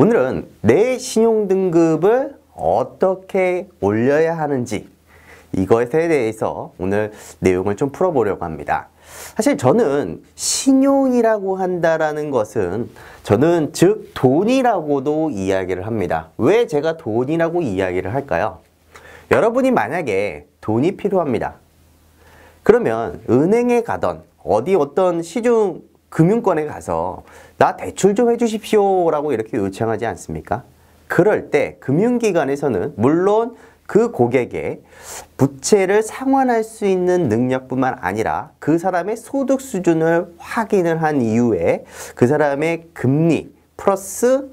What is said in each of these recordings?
오늘은 내 신용등급을 어떻게 올려야 하는지 이것에 대해서 오늘 내용을 좀 풀어보려고 합니다. 사실 저는 신용이라고 한다라는 것은 저는 즉 돈이라고도 이야기를 합니다. 왜 제가 돈이라고 이야기를 할까요? 여러분이 만약에 돈이 필요합니다. 그러면 은행에 가던 어디 어떤 시중 금융권에 가서 나 대출 좀 해주십시오 라고 이렇게 요청하지 않습니까? 그럴 때 금융기관에서는 물론 그 고객의 부채를 상환할 수 있는 능력뿐만 아니라 그 사람의 소득 수준을 확인을 한 이후에 그 사람의 금리 플러스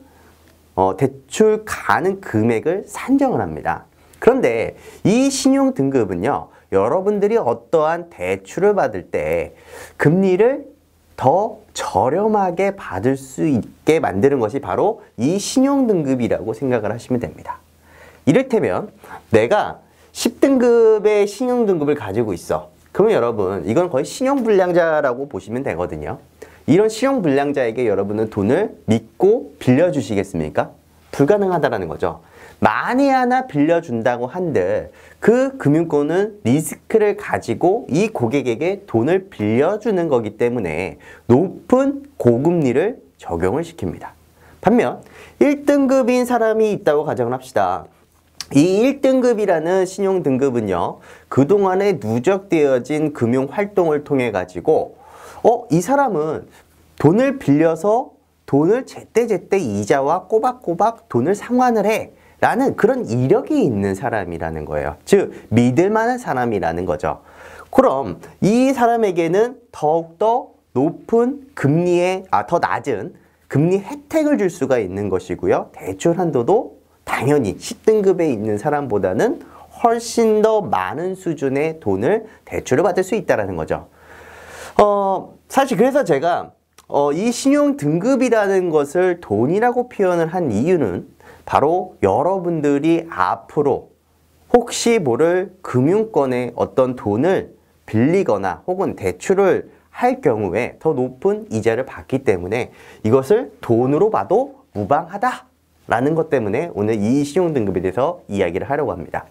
어, 대출 가능 금액을 산정을 합니다. 그런데 이 신용 등급은요, 여러분들이 어떠한 대출을 받을 때 금리를 더 저렴하게 받을 수 있게 만드는 것이 바로 이 신용 등급이라고 생각을 하시면 됩니다. 이를테면 내가 10등급의 신용 등급을 가지고 있어. 그러면 여러분 이건 거의 신용불량자라고 보시면 되거든요. 이런 신용불량자에게 여러분은 돈을 믿고 빌려주시겠습니까? 불가능하다라는 거죠. 만에 하나 빌려준다고 한들 그 금융권은 리스크를 가지고 이 고객에게 돈을 빌려주는 거기 때문에 높은 고금리를 적용을 시킵니다. 반면 1등급인 사람이 있다고 가정을 합시다. 이 1등급이라는 신용 등급은요. 그동안에 누적되어진 금융 활동을 통해 가지고 어, 이 사람은 돈을 빌려서 돈을 제때제때 이자와 꼬박꼬박 돈을 상환을 해. 라는 그런 이력이 있는 사람이라는 거예요. 즉, 믿을 만한 사람이라는 거죠. 그럼 이 사람에게는 더욱더 높은 금리에, 아, 더 낮은 금리 혜택을 줄 수가 있는 것이고요. 대출 한도도 당연히 10등급에 있는 사람보다는 훨씬 더 많은 수준의 돈을 대출을 받을 수 있다는 거죠. 어, 사실 그래서 제가 어, 이 신용 등급이라는 것을 돈이라고 표현을 한 이유는 바로 여러분들이 앞으로 혹시 모를 금융권에 어떤 돈을 빌리거나 혹은 대출을 할 경우에 더 높은 이자를 받기 때문에 이것을 돈으로 봐도 무방하다라는 것 때문에 오늘 이 신용등급에 대해서 이야기를 하려고 합니다.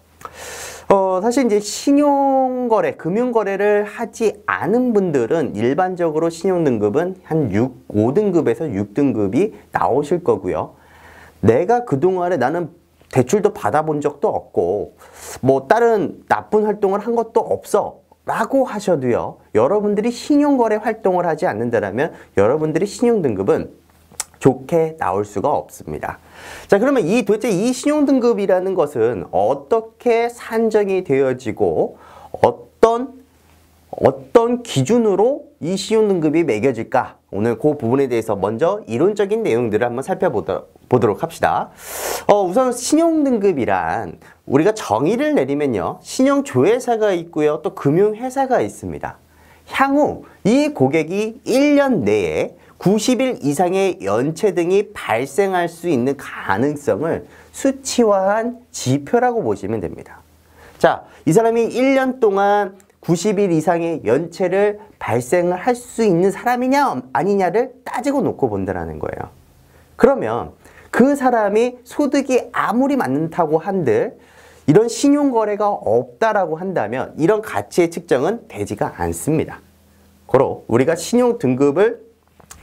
어, 사실 이제 신용거래, 금융거래를 하지 않은 분들은 일반적으로 신용등급은 한 6, 5등급에서 6등급이 나오실 거고요. 내가 그동안에 나는 대출도 받아본 적도 없고 뭐 다른 나쁜 활동을 한 것도 없어 라고 하셔도요 여러분들이 신용거래 활동을 하지 않는다면 여러분들이 신용등급은 좋게 나올 수가 없습니다 자 그러면 이 도대체 이 신용등급이라는 것은 어떻게 산정이 되어지고 어떤 어떤 기준으로 이 신용등급이 매겨질까 오늘 그 부분에 대해서 먼저 이론적인 내용들을 한번 살펴보도록 합시다. 어, 우선 신용등급이란 우리가 정의를 내리면요. 신용조회사가 있고요. 또 금융회사가 있습니다. 향후 이 고객이 1년 내에 90일 이상의 연체 등이 발생할 수 있는 가능성을 수치화한 지표라고 보시면 됩니다. 자, 이 사람이 1년 동안 90일 이상의 연체를 발생을 할 수 있는 사람이냐 아니냐를 따지고 놓고 본다는 거예요. 그러면 그 사람이 소득이 아무리 많다고 한들 이런 신용거래가 없다라고 한다면 이런 가치의 측정은 되지가 않습니다. 고로 우리가 신용 등급을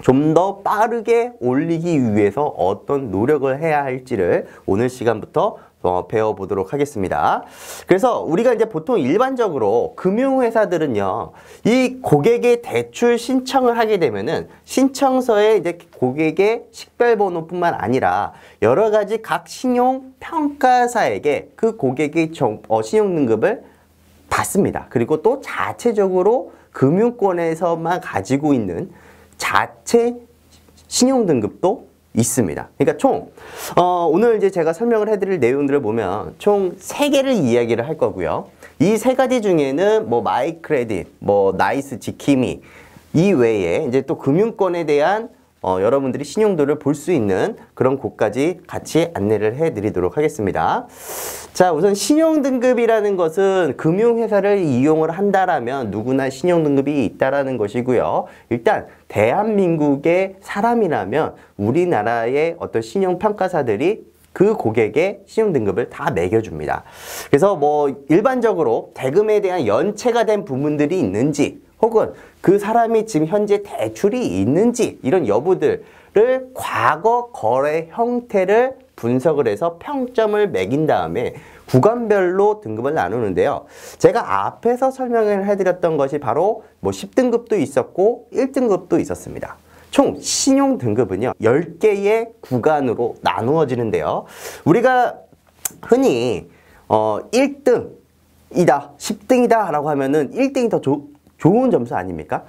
좀 더 빠르게 올리기 위해서 어떤 노력을 해야 할지를 오늘 시간부터 어, 배워보도록 하겠습니다. 그래서 우리가 이제 보통 일반적으로 금융회사들은요, 이 고객의 대출 신청을 하게 되면은 신청서에 이제 고객의 식별번호뿐만 아니라 여러 가지 각 신용평가사에게 그 고객의 정, 어, 신용등급을 받습니다. 그리고 또 자체적으로 금융권에서만 가지고 있는 자체 신용 등급도 있습니다. 그러니까 총 어, 오늘 이제 제가 설명을 해드릴 내용들을 보면 총 세 개를 이야기를 할 거고요. 이 세 가지 중에는 뭐 My Credit, 뭐 NICE 지킴이 이 외에 이제 또 금융권에 대한 어, 여러분들이 신용도를 볼 수 있는 그런 곳까지 같이 안내를 해드리도록 하겠습니다. 자, 우선 신용등급이라는 것은 금융회사를 이용을 한다라면 누구나 신용등급이 있다라는 것이고요. 일단 대한민국의 사람이라면 우리나라의 어떤 신용평가사들이 그 고객의 신용등급을 다 매겨줍니다. 그래서 뭐 일반적으로 대금에 대한 연체가 된 부분들이 있는지 혹은 그 사람이 지금 현재 대출이 있는지 이런 여부들을 과거 거래 형태를 분석을 해서 평점을 매긴 다음에 구간별로 등급을 나누는데요. 제가 앞에서 설명을 해드렸던 것이 바로 뭐 10등급도 있었고 1등급도 있었습니다. 총 신용 등급은요. 10개의 구간으로 나누어지는데요. 우리가 흔히 어 1등이다, 10등이다 라고 하면은 1등이 더 조, 좋은 점수 아닙니까?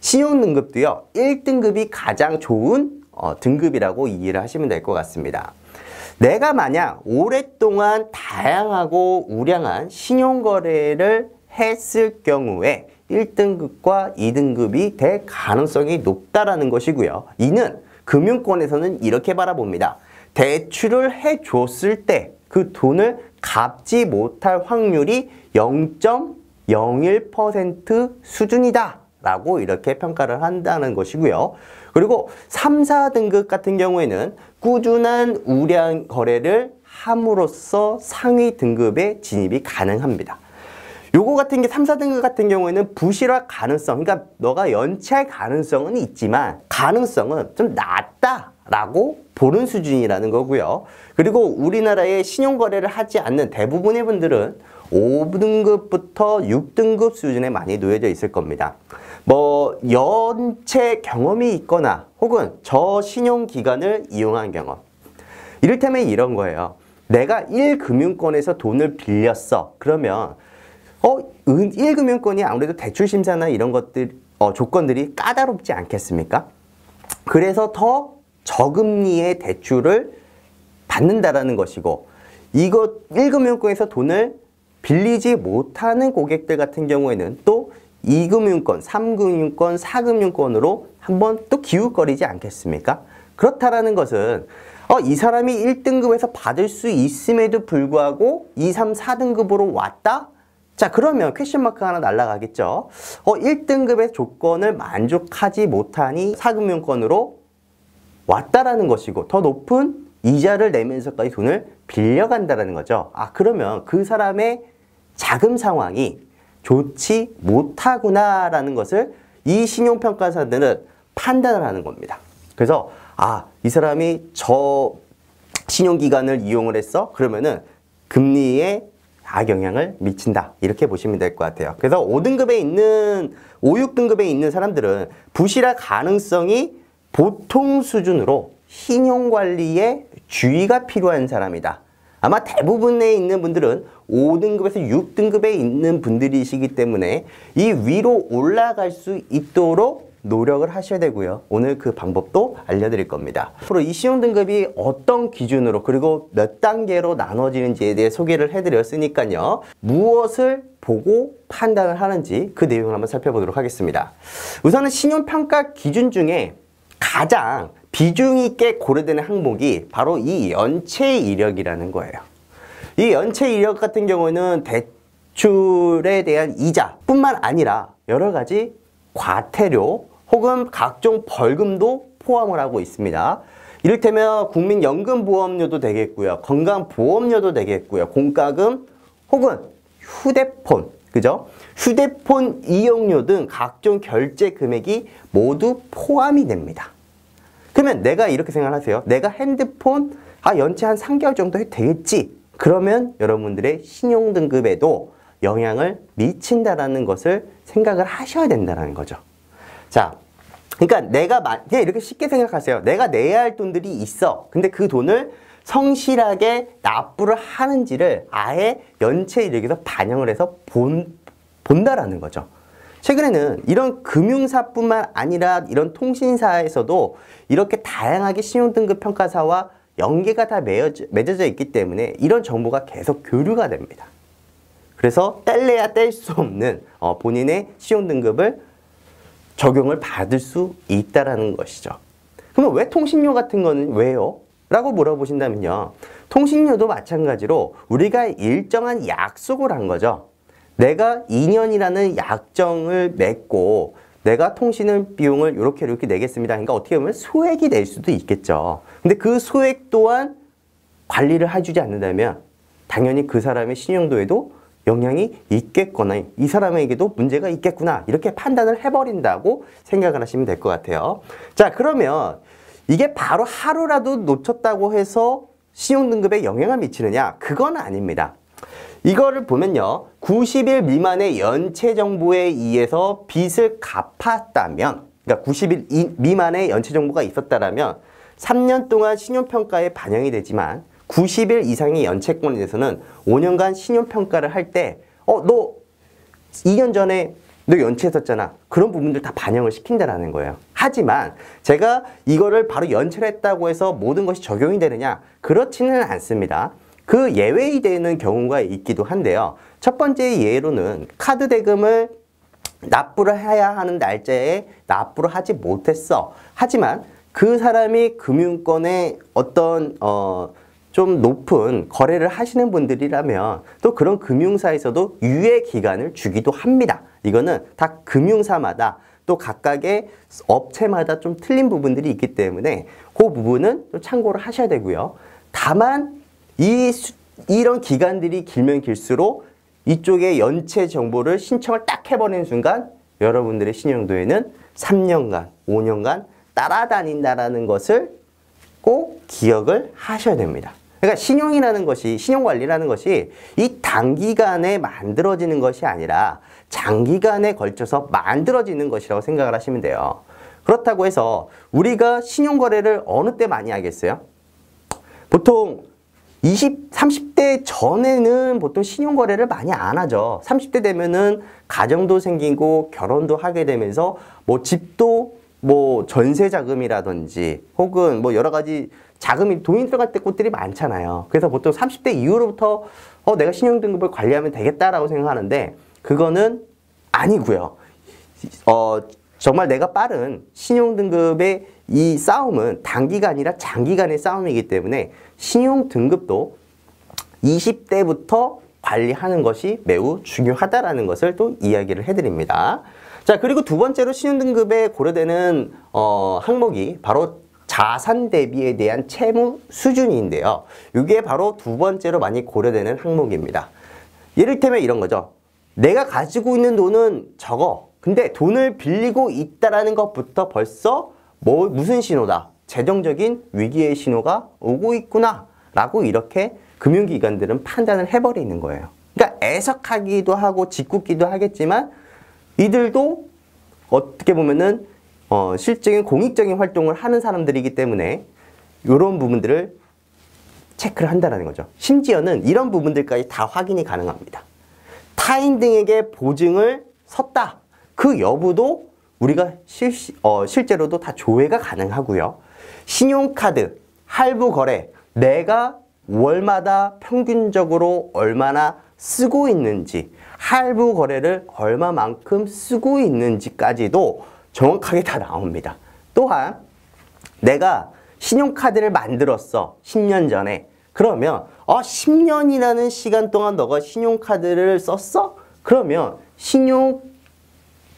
신용 등급도요. 1등급이 가장 좋은 어, 등급이라고 이해를 하시면 될 것 같습니다. 내가 만약 오랫동안 다양하고 우량한 신용거래를 했을 경우에 1등급과 2등급이 될 가능성이 높다라는 것이고요. 이는 금융권에서는 이렇게 바라봅니다. 대출을 해줬을 때 그 돈을 갚지 못할 확률이 0.01% 수준이다. 라고 이렇게 평가를 한다는 것이고요. 그리고 3, 4등급 같은 경우에는 꾸준한 우량 거래를 함으로써 상위 등급에 진입이 가능합니다. 요거 같은 게 3, 4등급 같은 경우에는 부실화 가능성, 그러니까 너가 연체할 가능성은 있지만 가능성은 좀 낮다 라고 보는 수준이라는 거고요. 그리고 우리나라에 신용거래를 하지 않는 대부분의 분들은 5등급부터 6등급 수준에 많이 놓여져 있을 겁니다. 뭐 연체 경험이 있거나 혹은 저신용기관을 이용한 경험 이를테면 이런 거예요. 내가 1금융권에서 돈을 빌렸어. 그러면 어, 1금융권이 아무래도 대출 심사나 이런 것들 어, 조건들이 까다롭지 않겠습니까? 그래서 더 저금리의 대출을 받는다라는 것이고 이거 1금융권에서 돈을 빌리지 못하는 고객들 같은 경우에는 또 2금융권, 3금융권, 4금융권으로 한번 또 기웃거리지 않겠습니까? 그렇다라는 것은 어, 이 사람이 1등급에서 받을 수 있음에도 불구하고 2, 3, 4등급으로 왔다? 자 그러면 question mark 하나 날라가겠죠. 어 1등급의 조건을 만족하지 못하니 4금융권으로 왔다라는 것이고 더 높은 이자를 내면서까지 돈을 빌려간다라는 거죠. 아 그러면 그 사람의 자금 상황이 좋지 못하구나라는 것을 이 신용평가사들은 판단을 하는 겁니다. 그래서 아, 이 사람이 저 신용기관을 이용을 했어? 그러면은 금리에 악영향을 미친다. 이렇게 보시면 될 것 같아요. 그래서 5등급에 있는, 5, 6등급에 있는 사람들은 부실할 가능성이 보통 수준으로 신용관리에 주의가 필요한 사람이다. 아마 대부분에 있는 분들은 5등급에서 6등급에 있는 분들이시기 때문에 이 위로 올라갈 수 있도록 노력을 하셔야 되고요. 오늘 그 방법도 알려드릴 겁니다. 앞으로 이 시험 등급이 어떤 기준으로 그리고 몇 단계로 나눠지는지에 대해 소개를 해드렸으니까요. 무엇을 보고 판단을 하는지 그 내용을 한번 살펴보도록 하겠습니다. 우선은 신용평가 기준 중에 가장 비중 있게 고려되는 항목이 바로 이 연체 이력이라는 거예요. 이 연체 이력 같은 경우는 대출에 대한 이자뿐만 아니라 여러 가지 과태료 혹은 각종 벌금도 포함을 하고 있습니다. 이를테면 국민연금보험료도 되겠고요. 건강보험료도 되겠고요. 공과금 혹은 휴대폰, 그죠? 휴대폰 이용료 등 각종 결제 금액이 모두 포함이 됩니다. 그러면 내가 이렇게 생각하세요. 내가 핸드폰 아 연체 한 3개월 정도 되겠지. 그러면 여러분들의 신용 등급에도 영향을 미친다라는 것을 생각을 하셔야 된다는 거죠. 자, 그러니까 내가 그냥 이렇게 쉽게 생각하세요. 내가 내야 할 돈들이 있어. 근데 그 돈을 성실하게 납부를 하는지를 아예 연체 이력에서 반영을 해서 본, 본다라는 거죠. 최근에는 이런 금융사뿐만 아니라 이런 통신사에서도 이렇게 다양하게 신용등급 평가사와 연계가 다 맺어져 있기 때문에 이런 정보가 계속 교류가 됩니다. 그래서 뗄래야 뗄 수 없는 어, 본인의 신용등급을 적용을 받을 수 있다라는 것이죠. 그러면 왜 통신료 같은 거는 왜요? 라고 물어보신다면요. 통신료도 마찬가지로 우리가 일정한 약속을 한 거죠. 내가 2년이라는 약정을 맺고 내가 통신 비용을 이렇게 이렇게 내겠습니다. 그러니까 어떻게 보면 소액이 낼 수도 있겠죠. 근데 그 소액 또한 관리를 해주지 않는다면 당연히 그 사람의 신용도에도 영향이 있겠거나 이 사람에게도 문제가 있겠구나 이렇게 판단을 해버린다고 생각을 하시면 될 것 같아요. 자 그러면 이게 바로 하루라도 놓쳤다고 해서 신용등급에 영향을 미치느냐? 그건 아닙니다. 이거를 보면요. 90일 미만의 연체 정보에 의해서 빚을 갚았다면, 그러니까 90일 미만의 연체 정보가 있었다면 3년 동안 신용평가에 반영이 되지만 90일 이상의 연체권에 대해서는 5년간 신용평가를 할 때, 어, 너 2년 전에 너 연체했었잖아. 그런 부분들 다 반영을 시킨다라는 거예요. 하지만 제가 이거를 바로 연체를 했다고 해서 모든 것이 적용이 되느냐? 그렇지는 않습니다. 그 예외이 되는 경우가 있기도 한데요. 첫 번째 예로는 카드 대금을 납부를 해야 하는 날짜에 납부를 하지 못했어. 하지만 그 사람이 금융권의 어떤 어, 좀 높은 거래를 하시는 분들이라면 또 그런 금융사에서도 유예 기간을 주기도 합니다. 이거는 다 금융사마다 또 각각의 업체마다 좀 틀린 부분들이 있기 때문에 그 부분은 좀 참고를 하셔야 되고요. 다만 이 수, 이런 기간들이 길면 길수록 이쪽에 연체 정보를 신청을 딱 해버리는 순간 여러분들의 신용도에는 3년간, 5년간 따라다닌다라는 것을 꼭 기억을 하셔야 됩니다. 그러니까 신용이라는 것이 신용관리라는 것이 이 단기간에 만들어지는 것이 아니라 장기간에 걸쳐서 만들어지는 것이라고 생각을 하시면 돼요. 그렇다고 해서 우리가 신용거래를 어느 때 많이 하겠어요? 보통 20, 30대 전에는 보통 신용거래를 많이 안 하죠. 30대 되면은 가정도 생기고 결혼도 하게 되면서 뭐 집도 뭐 전세 자금이라든지 혹은 뭐 여러 가지 자금이 돈이 들어갈 때 곳들이 많잖아요. 그래서 보통 30대 이후로부터 어, 내가 신용등급을 관리하면 되겠다라고 생각하는데 그거는 아니고요. 어, 정말 내가 빠른 신용등급의 이 싸움은 단기가 아니라 장기간의 싸움이기 때문에 신용등급도 20대부터 관리하는 것이 매우 중요하다라는 것을 또 이야기를 해드립니다. 자, 그리고 두 번째로 신용등급에 고려되는 어, 항목이 바로 자산 대비에 대한 채무 수준인데요. 이게 바로 두 번째로 많이 고려되는 항목입니다. 예를테면 이런 거죠. 내가 가지고 있는 돈은 적어. 근데 돈을 빌리고 있다라는 것부터 벌써 뭐 무슨 신호다. 재정적인 위기의 신호가 오고 있구나. 라고 이렇게 금융기관들은 판단을 해버리는 거예요. 그러니까 애석하기도 하고 짓궂기도 하겠지만 이들도 어떻게 보면은 어, 실적인 공익적인 활동을 하는 사람들이기 때문에 이런 부분들을 체크를 한다는 거죠. 심지어는 이런 부분들까지 다 확인이 가능합니다. 타인 등에게 보증을 섰다. 그 여부도 우리가 실, 어, 실제로도 다 조회가 가능하고요. 신용카드, 할부 거래, 내가 월마다 평균적으로 얼마나 쓰고 있는지, 할부 거래를 얼마만큼 쓰고 있는지까지도 정확하게 다 나옵니다. 또한 내가 신용카드를 만들었어. 10년 전에. 그러면 어 10년이라는 시간 동안 너가 신용카드를 썼어? 그러면 신용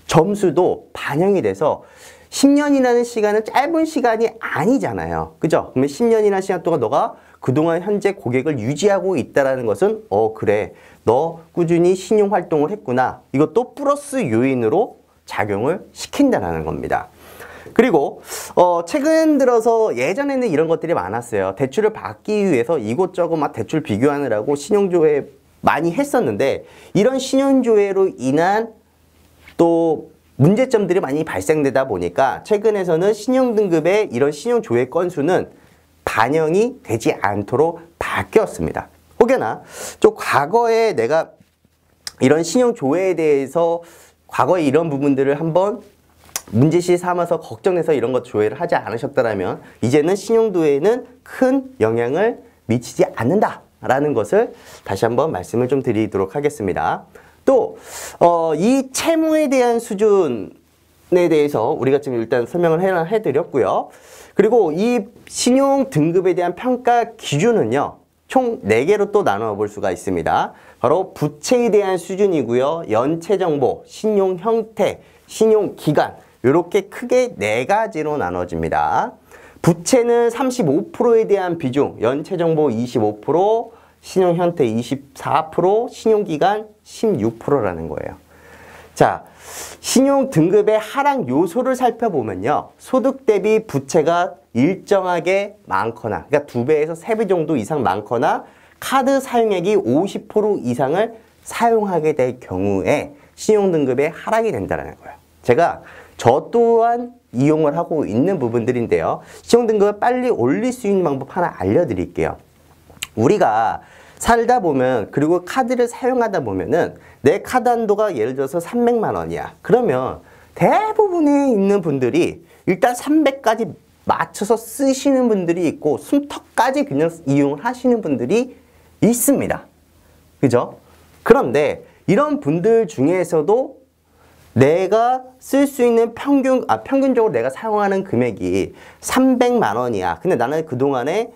점수도 반영이 돼서 10년이라는 시간은 짧은 시간이 아니잖아요. 그죠? 그러면 10년이라는 시간 동안 너가 그동안 현재 고객을 유지하고 있다는 것은 어 그래 너 꾸준히 신용 활동을 했구나. 이것도 플러스 요인으로 작용을 시킨다는 겁니다. 그리고 어 최근 들어서 예전에는 이런 것들이 많았어요. 대출을 받기 위해서 이곳저곳 막 대출 비교하느라고 신용조회 많이 했었는데 이런 신용조회로 인한 또 문제점들이 많이 발생되다 보니까 최근에서는 신용등급의 이런 신용조회 건수는 반영이 되지 않도록 바뀌었습니다. 혹여나 또 과거에 내가 이런 신용조회에 대해서 과거에 이런 부분들을 한번 문제시 삼아서 걱정해서 이런 것 조회를 하지 않으셨다면 이제는 신용도에는 큰 영향을 미치지 않는다라는 것을 다시 한번 말씀을 좀 드리도록 하겠습니다. 또, 어, 이 채무에 대한 수준 대해서 우리가 지금 일단 설명을 해, 드렸고요 그리고 이 신용 등급에 대한 평가 기준은요. 총 4개로 또 나누어 볼 수가 있습니다. 바로 부채에 대한 수준이고요. 연체 정보, 신용 형태, 신용 기간 이렇게 크게 네 가지로 나눠집니다. 부채는 35%에 대한 비중, 연체 정보 25%, 신용 형태 24%, 신용 기간 16%라는 거예요. 자, 신용 등급의 하락 요소를 살펴보면요. 소득 대비 부채가 일정하게 많거나, 그러니까 두 배에서 세 배 정도 이상 많거나, 카드 사용액이 50% 이상을 사용하게 될 경우에 신용 등급의 하락이 된다는 거예요. 제가 저 또한 이용을 하고 있는 부분들인데요. 신용 등급을 빨리 올릴 수 있는 방법 하나 알려드릴게요. 우리가 살다 보면 그리고 카드를 사용하다 보면은 내 카드 한도가 예를 들어서 300만 원이야. 그러면 대부분에 있는 분들이 일단 300까지 맞춰서 쓰시는 분들이 있고 숨턱까지 그냥 이용을 하시는 분들이 있습니다. 그죠? 그런데 이런 분들 중에서도 내가 쓸 수 있는 평균, 아, 평균적으로 내가 사용하는 금액이 300만 원이야. 근데 나는 그동안에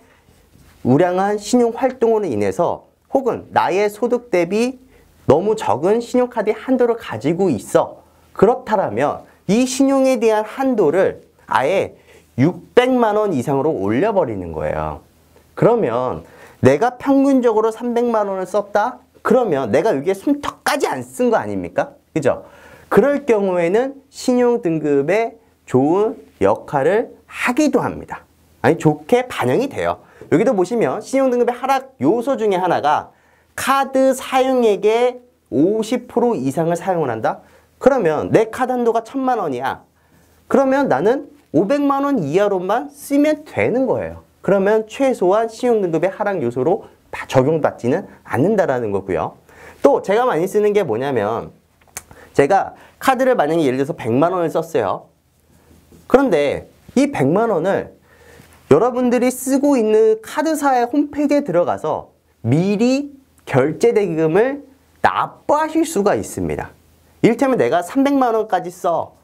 우량한 신용 활동으로 인해서 혹은 나의 소득 대비 너무 적은 신용카드 한도를 가지고 있어. 그렇다면 이 신용에 대한 한도를 아예 600만 원 이상으로 올려버리는 거예요. 그러면 내가 평균적으로 300만 원을 썼다? 그러면 내가 여기에 숨턱까지 안 쓴 거 아닙니까? 그죠? 그럴 경우에는 신용 등급에 좋은 역할을 하기도 합니다. 아니 좋게 반영이 돼요. 여기도 보시면 신용등급의 하락 요소 중에 하나가 카드 사용액의 50% 이상을 사용을 한다? 그러면 내 카드 한도가 천만 원이야. 그러면 나는 500만 원 이하로만 쓰면 되는 거예요. 그러면 최소한 신용등급의 하락 요소로 적용받지는 않는다라는 거고요. 또 제가 많이 쓰는 게 뭐냐면 제가 카드를 만약에 예를 들어서 100만 원을 썼어요. 그런데 이 100만 원을 여러분들이 쓰고 있는 카드사의 홈페이지에 들어가서 미리 결제 대금을 납부하실 수가 있습니다. 이를테면 내가 300만 원까지 써.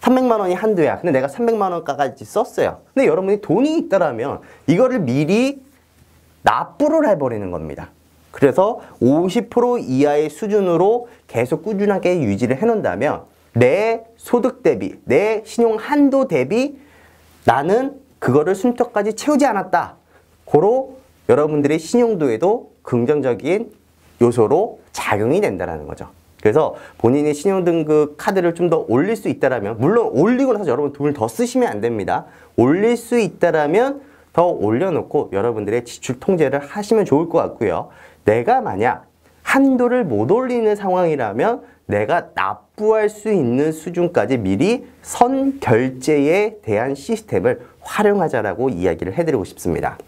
300만 원이 한도야. 근데 내가 300만 원까지 썼어요. 근데 여러분이 돈이 있다라면 이거를 미리 납부를 해버리는 겁니다. 그래서 50% 이하의 수준으로 계속 꾸준하게 유지를 해놓는다면 내 소득 대비, 내 신용 한도 대비 나는 그거를 순턱까지 채우지 않았다. 고로 여러분들의 신용도에도 긍정적인 요소로 작용이 된다는 거죠. 그래서 본인의 신용등급 카드를 좀 더 올릴 수 있다면 물론 올리고 나서 여러분 돈을 더 쓰시면 안 됩니다. 올릴 수 있다면 더 올려놓고 여러분들의 지출 통제를 하시면 좋을 것 같고요. 내가 만약 한도를 못 올리는 상황이라면 내가 납부할 수 있는 수준까지 미리 선 결제에 대한 시스템을 활용하자라고 이야기를 해드리고 싶습니다.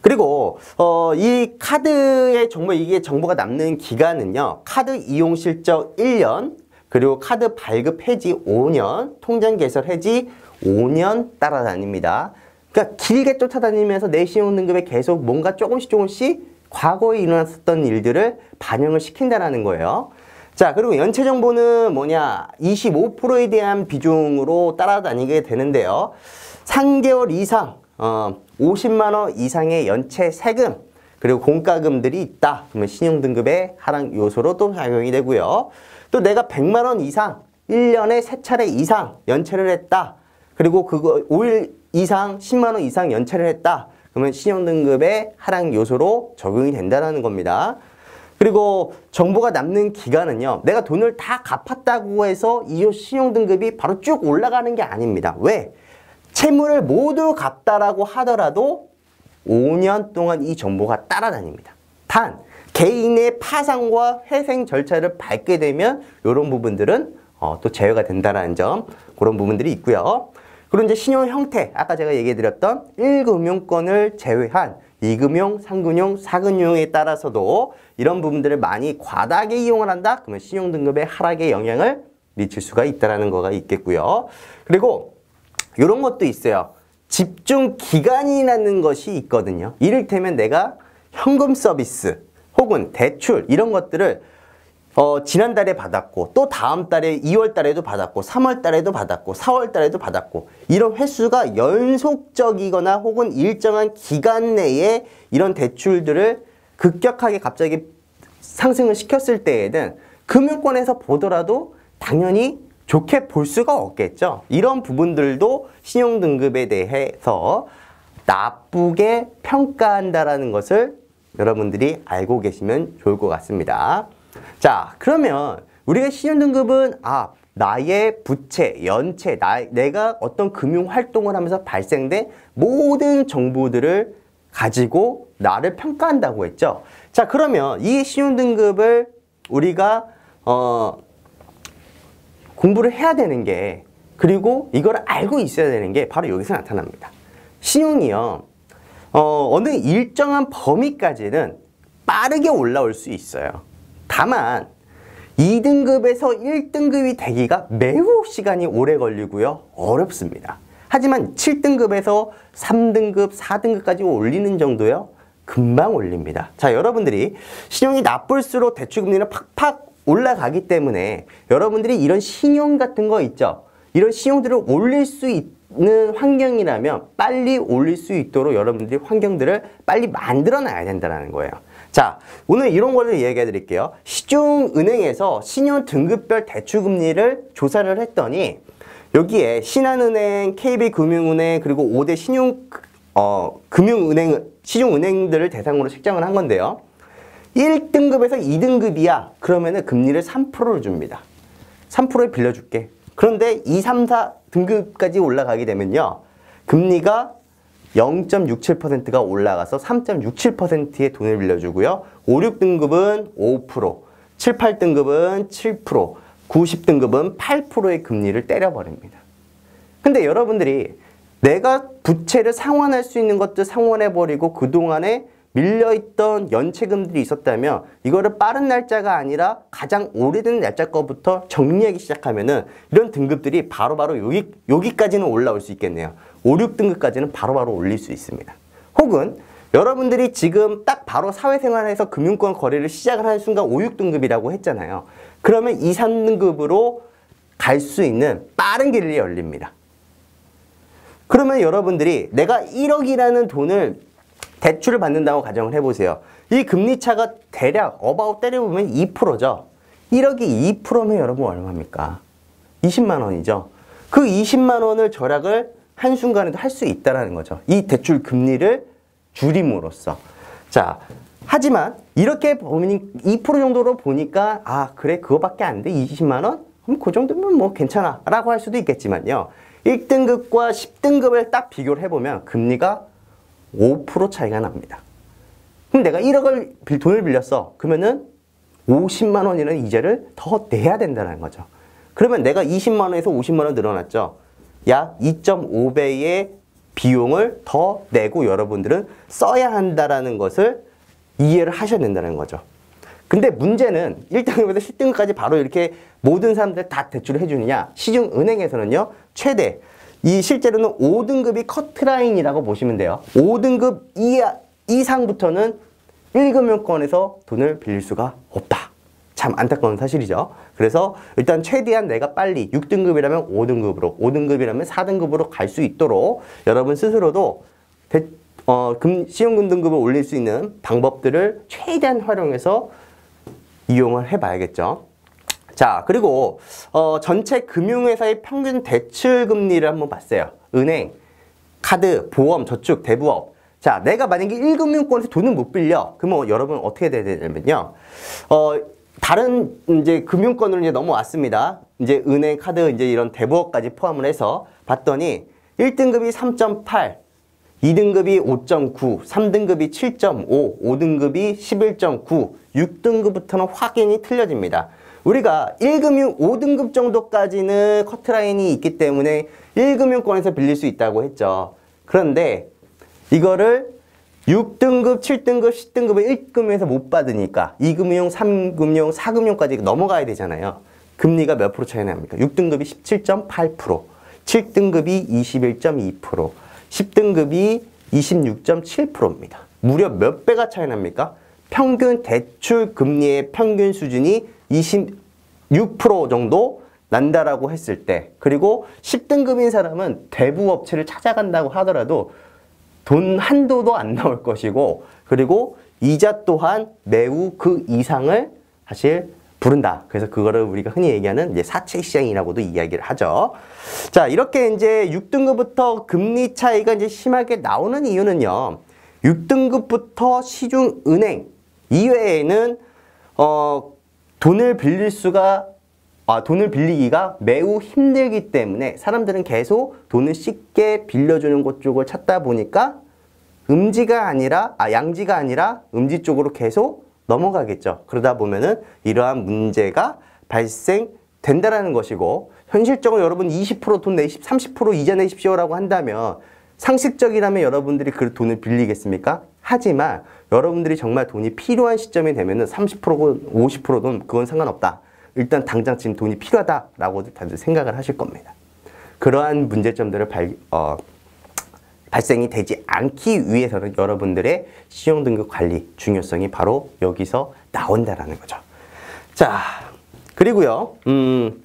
그리고 어, 이 카드의 정보 이게 정보가 남는 기간은요. 카드 이용 실적 1년, 그리고 카드 발급 해지 5년, 통장 개설 해지 5년 따라다닙니다. 그러니까 길게 쫓아다니면서 내 신용 등급에 계속 뭔가 조금씩 조금씩 과거에 일어났었던 일들을 반영을 시킨다는 거예요. 자, 그리고 연체 정보는 뭐냐? 25%에 대한 비중으로 따라다니게 되는데요. 3개월 이상 어, 50만 원 이상의 연체 세금 그리고 공과금들이 있다. 그러면 신용등급의 하락 요소로 또 작용이 되고요. 또 내가 100만 원 이상 1년에 세 차례 이상 연체를 했다. 그리고 그거 5일 이상 10만 원 이상 연체를 했다. 그러면 신용등급의 하락 요소로 적용이 된다는 겁니다. 그리고 정보가 남는 기간은요. 내가 돈을 다 갚았다고 해서 이 신용등급이 바로 쭉 올라가는 게 아닙니다. 왜? 채무를 모두 갚다라고 하더라도 5년 동안 이 정보가 따라다닙니다. 단 개인의 파산과 회생 절차를 밟게 되면 이런 부분들은 어, 또 제외가 된다는 점 그런 부분들이 있고요. 그리고 이제 신용 형태 아까 제가 얘기해 드렸던 1금융권을 제외한 2금융, 3금융, 4금융에 따라서도 이런 부분들을 많이 과다하게 이용을 한다? 그러면 신용등급의 하락에 영향을 미칠 수가 있다는 거가 있겠고요. 그리고 이런 것도 있어요. 집중 기간이라는 것이 있거든요. 이를테면 내가 현금 서비스 혹은 대출 이런 것들을 어, 지난달에 받았고 또 다음 달에 2월 달에도 받았고 3월 달에도 받았고 4월 달에도 받았고 이런 횟수가 연속적이거나 혹은 일정한 기간 내에 이런 대출들을 급격하게 갑자기 상승을 시켰을 때에는 금융권에서 보더라도 당연히 좋게 볼 수가 없겠죠. 이런 부분들도 신용등급에 대해서 나쁘게 평가한다라는 것을 여러분들이 알고 계시면 좋을 것 같습니다. 자, 그러면 우리가 신용등급은 아, 나의 부채, 연체, 나, 내가 어떤 금융 활동을 하면서 발생된 모든 정보들을 가지고 나를 평가한다고 했죠. 자, 그러면 이 신용등급을 우리가 어, 공부를 해야 되는 게 그리고 이걸 알고 있어야 되는 게 바로 여기서 나타납니다. 신용이요. 어, 어느 일정한 범위까지는 빠르게 올라올 수 있어요. 다만 2등급에서 1등급이 되기가 매우 시간이 오래 걸리고요. 어렵습니다. 하지만 7등급에서 3등급, 4등급까지 올리는 정도요. 금방 올립니다. 자, 여러분들이 신용이 나쁠수록 대출금리는 팍팍 올라가기 때문에 여러분들이 이런 신용 같은 거 있죠. 이런 신용들을 올릴 수 있는 환경이라면 빨리 올릴 수 있도록 여러분들이 환경들을 빨리 만들어 놔야 된다는 거예요. 자, 오늘 이런 거를 이야기해 드릴게요. 시중은행에서 신용 등급별 대출금리를 조사를 했더니 여기에 신한은행, KB금융은행 그리고 5대 신용 어, 금융은행 시중은행들을 대상으로 책정을 한 건데요. 1등급에서 2등급이야. 그러면은 금리를 3%를 줍니다. 3%에 빌려줄게. 그런데 2, 3, 4 등급까지 올라가게 되면요. 금리가 0.67%가 올라가서 3.67%의 돈을 빌려주고요. 5, 6등급은 5%, 7, 8등급은 7%, 90등급은 8%의 금리를 때려버립니다. 근데 여러분들이 내가 부채를 상환할 수 있는 것도 상환해버리고 그동안에 밀려있던 연체금들이 있었다면 이거를 빠른 날짜가 아니라 가장 오래된 날짜 거부터 정리하기 시작하면 은 이런 등급들이 바로바로 바로 여기, 여기까지는 올라올 수 있겠네요. 5, 6등급까지는 바로바로 올릴 수 있습니다. 혹은 여러분들이 지금 딱 바로 사회생활에서 금융권 거래를 시작을 하는 순간 5, 6등급이라고 했잖아요. 그러면 2, 3등급으로 갈 수 있는 빠른 길이 열립니다. 그러면 여러분들이 내가 1억이라는 돈을 대출을 받는다고 가정을 해보세요. 이 금리 차가 대략 어바웃 때려보면 2%죠. 1억이 2%면 여러분 얼마입니까? 20만 원이죠. 그 20만 원을 절약을 한순간에도 할 수 있다는 거죠. 이 대출 금리를 줄임으로써. 자, 하지만 이렇게 보니 2% 정도로 보니까 아 그래 그거밖에 안 돼 20만 원? 그럼 그 정도면 뭐 괜찮아 라고 할 수도 있겠지만요. 1등급과 10등급을 딱 비교를 해보면 금리가 5% 차이가 납니다. 그럼 내가 1억을 돈을 빌렸어. 그러면은 50만 원이라는 이자를 더 내야 된다는 거죠. 그러면 내가 20만 원에서 50만 원 늘어났죠. 약 2.5배의 비용을 더 내고 여러분들은 써야 한다라는 것을 이해를 하셔야 된다는 거죠. 근데 문제는 1등급에서 10등급까지 바로 이렇게 모든 사람들 다 대출을 해주느냐? 시중은행에서는요, 최대 이 실제로는 5등급이 커트라인이라고 보시면 돼요. 5등급 이하, 이상부터는 1금융권에서 돈을 빌릴 수가 없다. 참 안타까운 사실이죠. 그래서 일단 최대한 내가 빨리 6등급이라면 5등급으로, 5등급이라면 4등급으로 갈 수 있도록 여러분 스스로도 대, 어, 금, 시험금 등급을 올릴 수 있는 방법들을 최대한 활용해서 이용을 해봐야겠죠. 자, 그리고 어, 전체 금융회사의 평균 대출 금리를 한번 봤어요. 은행, 카드, 보험, 저축, 대부업. 자, 내가 만약에 1금융권에서 돈을 못 빌려. 그러면 여러분 어떻게 돼야 되냐면요. 어, 다른 이제 금융권으로 이제 넘어왔습니다. 이제 은행, 카드, 이제 이런 대부업까지 포함을 해서 봤더니 1등급이 3.8, 2등급이 5.9, 3등급이 7.5, 5등급이 11.9, 6등급부터는 확연히 틀려집니다. 우리가 1금융 5등급 정도까지는 커트라인이 있기 때문에 1금융권에서 빌릴 수 있다고 했죠. 그런데 이거를 6등급, 7등급, 10등급을 1금융에서 못 받으니까 2금융, 3금융, 4금융까지 넘어가야 되잖아요. 금리가 몇 프로 차이 납니까? 6등급이 17.8%, 7등급이 21.2%, 10등급이 26.7%입니다. 무려 몇 배가 차이 납니까? 평균 대출 금리의 평균 수준이 26% 정도 난다라고 했을 때 그리고 10등급인 사람은 대부 업체를 찾아간다고 하더라도 돈 한도도 안 나올 것이고 그리고 이자 또한 매우 그 이상을 사실 부른다. 그래서 그거를 우리가 흔히 얘기하는 이제 사채 시장이라고도 이야기를 하죠. 자, 이렇게 이제 6등급부터 금리 차이가 이제 심하게 나오는 이유는요. 6등급부터 시중 은행 이외에는 어 돈을 빌릴 수가 아, 돈을 빌리기가 매우 힘들기 때문에 사람들은 계속 돈을 쉽게 빌려주는 곳 쪽을 찾다 보니까 음지가 아니라 아 양지가 아니라 음지 쪽으로 계속 넘어가겠죠. 그러다 보면은 이러한 문제가 발생된다라는 것이고 현실적으로 여러분 20%돈 내십 30% 이자 내십시오라고 한다면 상식적이라면 여러분들이 그 돈을 빌리겠습니까? 하지만 여러분들이 정말 돈이 필요한 시점이 되면은 30%건 50%든 그건 상관없다. 일단 당장 지금 돈이 필요하다라고 다들 생각을 하실 겁니다. 그러한 문제점들을 발, 어, 발생이 되지 않기 위해서는 여러분들의 신용등급 관리 중요성이 바로 여기서 나온다라는 거죠. 자, 그리고요, 음,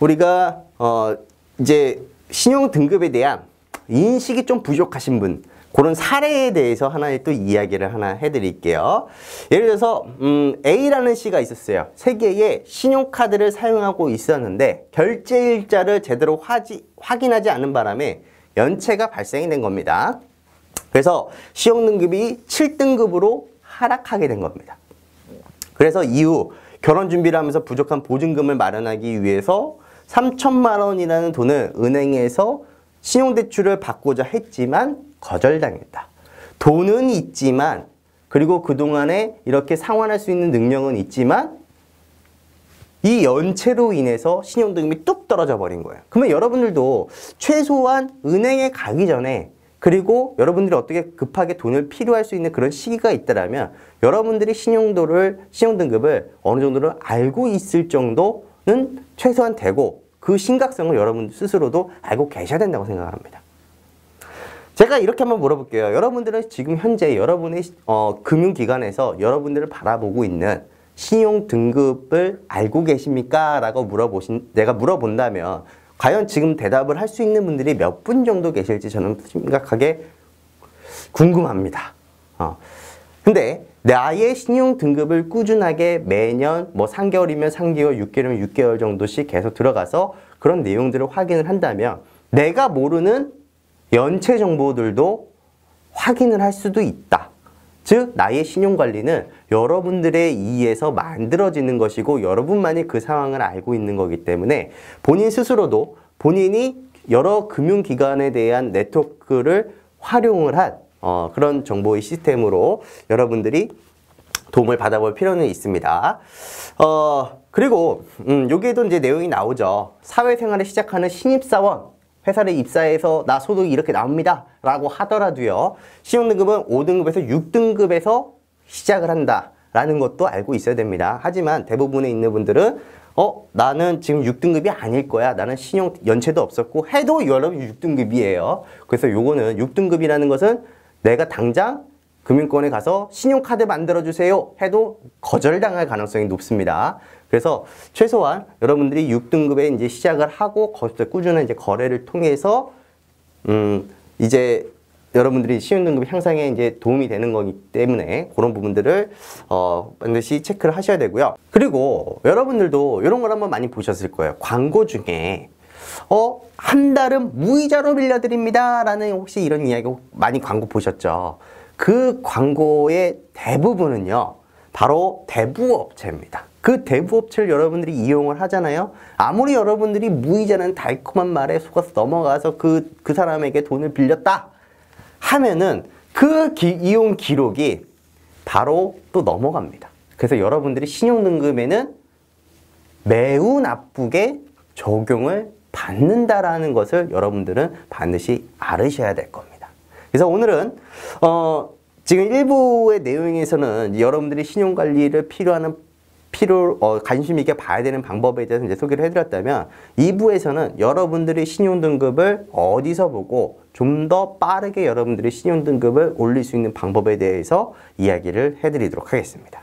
우리가, 어, 이제 신용등급에 대한 인식이 좀 부족하신 분, 그런 사례에 대해서 하나의 또 이야기를 하나 해드릴게요. 예를 들어서 음, A라는 씨가 있었어요. 세계에 신용카드를 사용하고 있었는데 결제일자를 제대로 화지, 확인하지 않은 바람에 연체가 발생이 된 겁니다. 그래서 시용등급이 7등급으로 하락하게 된 겁니다. 그래서 이후 결혼 준비를 하면서 부족한 보증금을 마련하기 위해서 3천만 원이라는 돈을 은행에서 신용대출을 받고자 했지만 거절당했다. 돈은 있지만 그리고 그동안에 이렇게 상환할 수 있는 능력은 있지만 이 연체로 인해서 신용등급이 뚝 떨어져 버린 거예요. 그러면 여러분들도 최소한 은행에 가기 전에 그리고 여러분들이 어떻게 급하게 돈을 필요할 수 있는 그런 시기가 있다면 여러분들이 신용도를 신용등급을 어느 정도를 알고 있을 정도는 최소한 되고 그 심각성을 여러분 스스로도 알고 계셔야 된다고 생각합니다. 제가 이렇게 한번 물어볼게요. 여러분들은 지금 현재 여러분의 어, 금융기관에서 여러분들을 바라보고 있는 신용 등급을 알고 계십니까? 라고 물어보신, 내가 물어본다면 과연 지금 대답을 할 수 있는 분들이 몇 분 정도 계실지 저는 심각하게 궁금합니다. 어. 근데 나의 신용 등급을 꾸준하게 매년 뭐 3개월이면 3개월, 6개월이면 6개월 정도씩 계속 들어가서 그런 내용들을 확인을 한다면 내가 모르는 연체 정보들도 확인을 할 수도 있다. 즉 나의 신용 관리는 여러분들의 이에서 만들어지는 것이고 여러분만이 그 상황을 알고 있는 거기 때문에 본인 스스로도 본인이 여러 금융기관에 대한 네트워크를 활용을 한 어, 그런 정보의 시스템으로 여러분들이 도움을 받아볼 필요는 있습니다. 어, 그리고, 음, 여기에도 이제 내용이 나오죠. 사회생활을 시작하는 신입사원, 회사를 입사해서 나 소득이 이렇게 나옵니다. 라고 하더라도요. 신용등급은 5등급에서 6등급에서 시작을 한다. 라는 것도 알고 있어야 됩니다. 하지만 대부분에 있는 분들은 어, 나는 지금 6등급이 아닐 거야. 나는 신용 연체도 없었고 해도 여러분 6등급이에요. 그래서 요거는 6등급이라는 것은 내가 당장 금융권에 가서 신용카드 만들어주세요 해도 거절당할 가능성이 높습니다. 그래서 최소한 여러분들이 6등급에 이제 시작을 하고 꾸준한 이제 거래를 통해서 음 이제 여러분들이 신용등급 향상에 이제 도움이 되는 거기 때문에 그런 부분들을 어 반드시 체크를 하셔야 되고요. 그리고 여러분들도 이런 걸 한번 많이 보셨을 거예요. 광고 중에 어, 한 달은 무이자로 빌려드립니다. 라는 혹시 이런 이야기 많이 광고 보셨죠? 그 광고의 대부분은요, 바로 대부업체입니다. 그 대부 업체를 여러분들이 이용을 하잖아요. 아무리 여러분들이 무이자는 달콤한 말에 속아서 넘어가서 그, 그 사람에게 돈을 빌렸다 하면은 그 기, 이용 기록이 바로 또 넘어갑니다. 그래서 여러분들이 신용등급에는 매우 나쁘게 적용을 받는다라는 것을 여러분들은 반드시 알으셔야 될 겁니다. 그래서 오늘은 어, 지금 일부의 내용에서는 여러분들이 신용 관리를 필요하는 필요 어, 관심 있게 봐야 되는 방법에 대해서 이제 소개를 해드렸다면 2부에서는 여러분들이 신용 등급을 어디서 보고 좀 더 빠르게 여러분들이 신용 등급을 올릴 수 있는 방법에 대해서 이야기를 해드리도록 하겠습니다.